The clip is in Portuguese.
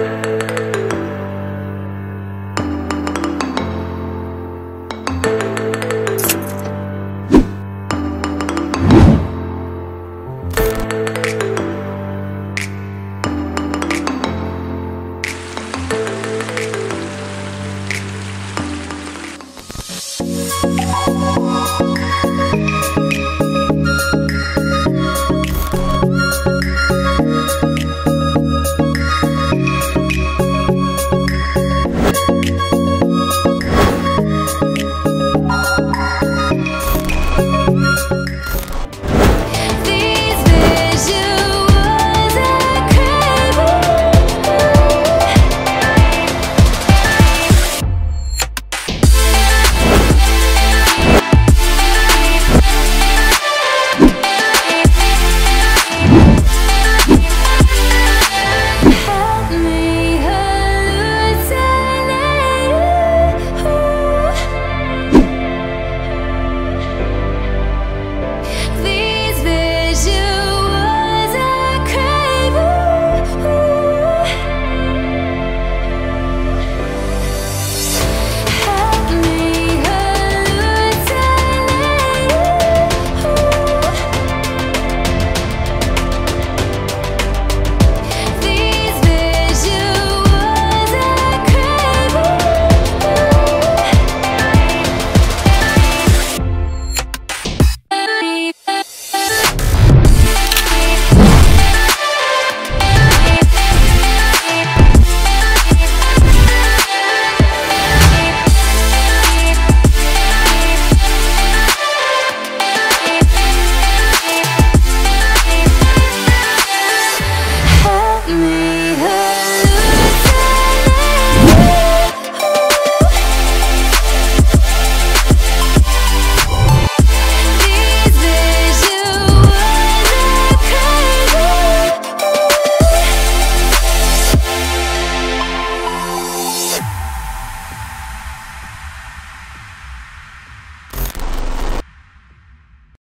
Música